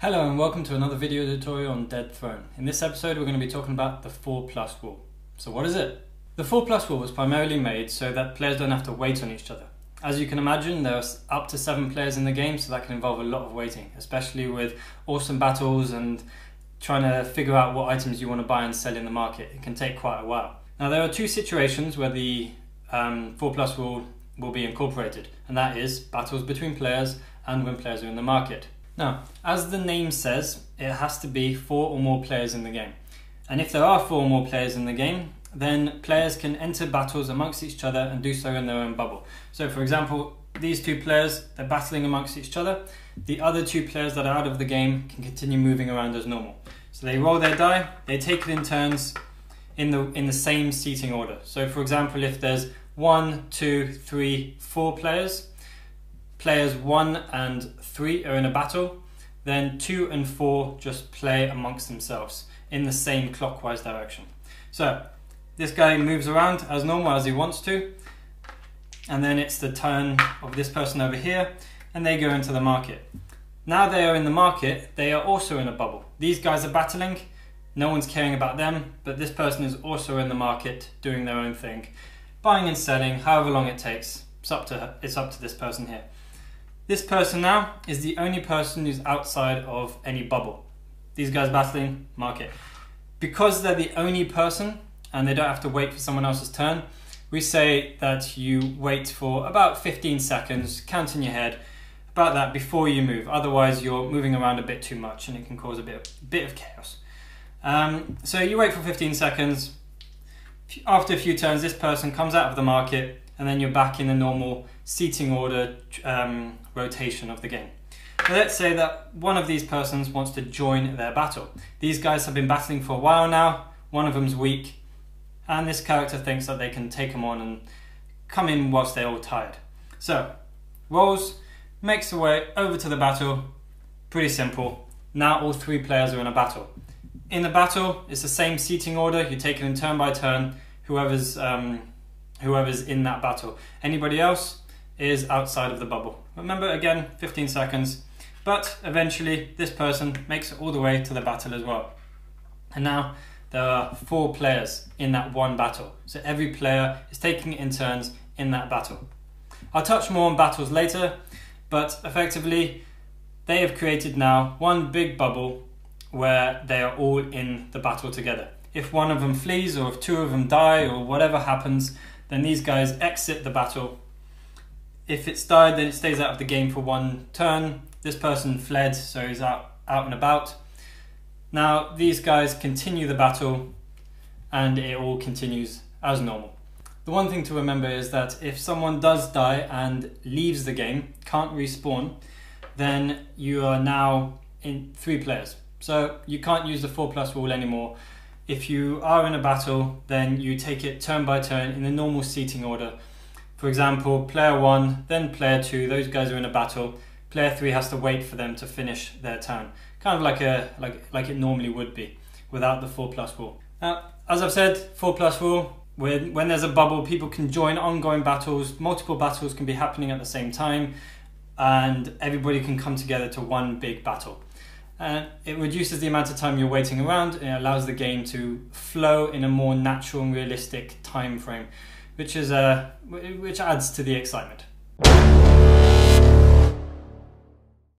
Hello and welcome to another video tutorial on Dead Throne. In this episode we're going to be talking about the 4 plus rule. So what is it? The 4 plus rule was primarily made so that players don't have to wait on each other. As you can imagine there are up to 7 players in the game so that can involve a lot of waiting, especially with awesome battles and trying to figure out what items you want to buy and sell in the market. It can take quite a while. Now there are two situations where the um, 4 plus rule will be incorporated and that is battles between players and when players are in the market. Now, as the name says, it has to be four or more players in the game. And if there are four or more players in the game, then players can enter battles amongst each other and do so in their own bubble. So, for example, these two players, they're battling amongst each other. The other two players that are out of the game can continue moving around as normal. So they roll their die, they take it in turns in the in the same seating order. So for example, if there's one, two, three, four players, players one and three are in a battle, then two and four just play amongst themselves in the same clockwise direction. So this guy moves around as normal as he wants to, and then it's the turn of this person over here, and they go into the market. Now they are in the market, they are also in a bubble. These guys are battling, no one's caring about them, but this person is also in the market doing their own thing, buying and selling, however long it takes. It's up to it's up to this person here. This person now is the only person who's outside of any bubble. These guys battling, market. Because they're the only person and they don't have to wait for someone else's turn, we say that you wait for about 15 seconds, count in your head, about that before you move. Otherwise, you're moving around a bit too much and it can cause a bit of, bit of chaos. Um, so you wait for 15 seconds. After a few turns, this person comes out of the market and then you're back in the normal seating order um, rotation of the game. So let's say that one of these persons wants to join their battle. These guys have been battling for a while now, one of them's weak, and this character thinks that they can take him on and come in whilst they're all tired. So, rolls, makes the way over to the battle, pretty simple. Now all three players are in a battle. In the battle, it's the same seating order, you take it in turn by turn, whoever's um, whoever's in that battle. Anybody else is outside of the bubble. Remember, again, 15 seconds. But eventually, this person makes it all the way to the battle as well. And now there are four players in that one battle. So every player is taking it in turns in that battle. I'll touch more on battles later, but effectively, they have created now one big bubble where they are all in the battle together. If one of them flees, or if two of them die, or whatever happens, then these guys exit the battle. If it's died, then it stays out of the game for one turn. This person fled, so he's out, out and about. Now, these guys continue the battle, and it all continues as normal. The one thing to remember is that if someone does die and leaves the game, can't respawn, then you are now in three players. So you can't use the 4 plus rule anymore if you are in a battle, then you take it turn by turn in the normal seating order. For example, player one, then player two, those guys are in a battle. Player three has to wait for them to finish their turn. Kind of like a like like it normally would be without the four plus rule. Now, as I've said, four plus rule, when when there's a bubble, people can join ongoing battles, multiple battles can be happening at the same time, and everybody can come together to one big battle. Uh, it reduces the amount of time you're waiting around and it allows the game to flow in a more natural and realistic time frame, which is uh, which adds to the excitement.